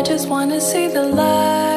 I just wanna see the light.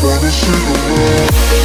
trying to the world